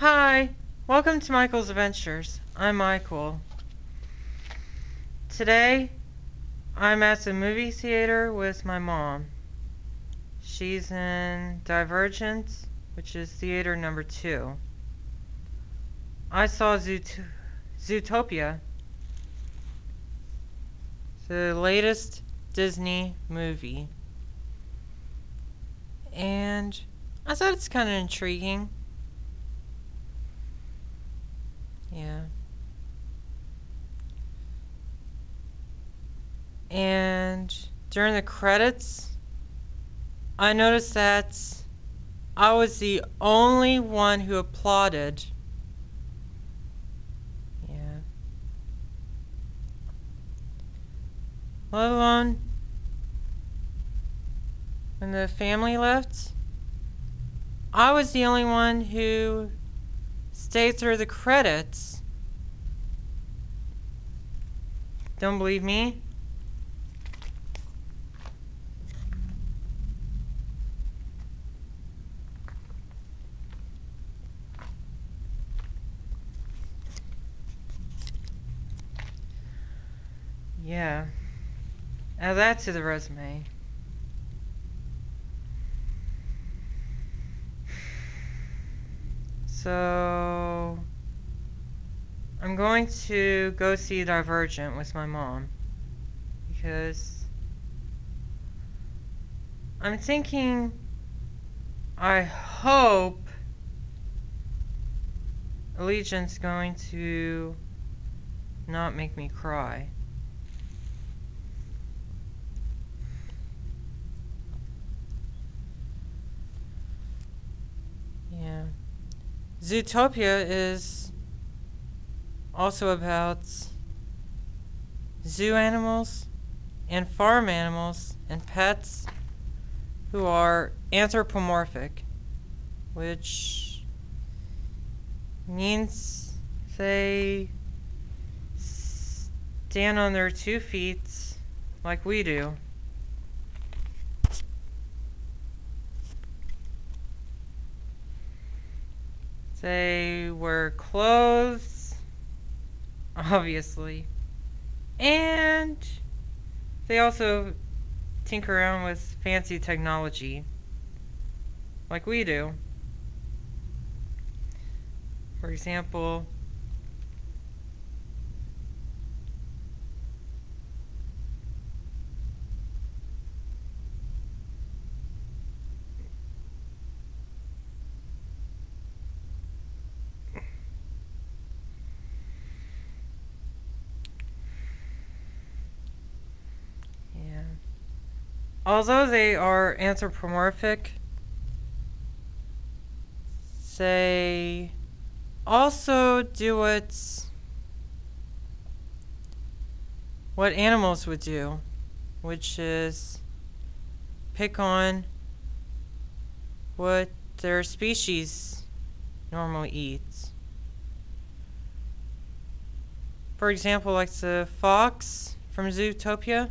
Hi, welcome to Michael's Adventures. I'm Michael. Today, I'm at the movie theater with my mom. She's in Divergent, which is theater number two. I saw Zoot- Zootopia, the latest Disney movie. And I thought it's kind of intriguing. Yeah. And during the credits, I noticed that I was the only one who applauded. Yeah. Let alone when the family left, I was the only one who stayed through the credits. Don't believe me? Yeah. Add that to the resume. So I'm going to go see Divergent with my mom because I'm thinking I hope Allegiant's going to not make me cry. Yeah. Zootopia is also about zoo animals and farm animals and pets who are anthropomorphic, which means they stand on their two feet like we do. They wear clothes, obviously, and they also tinker around with fancy technology, like we do. For example, Yeah. Although they are anthropomorphic, they also do what what animals would do, which is pick on what their species normally eats. For example, like the fox from Zootopia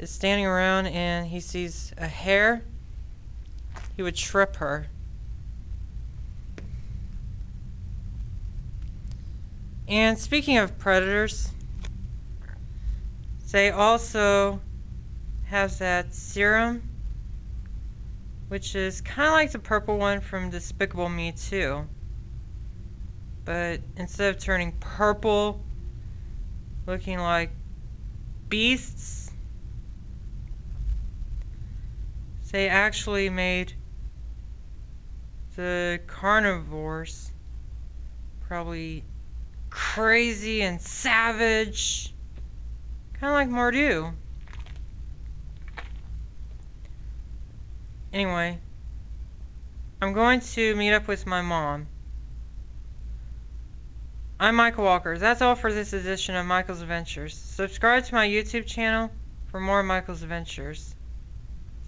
is standing around and he sees a hare, he would trip her. And speaking of predators, they also have that serum, which is kind of like the purple one from Despicable Me 2. But instead of turning purple, looking like beasts, they actually made the carnivores probably crazy and savage, kind of like Mardu. Anyway, I'm going to meet up with my mom. I'm Michael Walker. That's all for this edition of Michael's Adventures. Subscribe to my YouTube channel for more Michael's Adventures.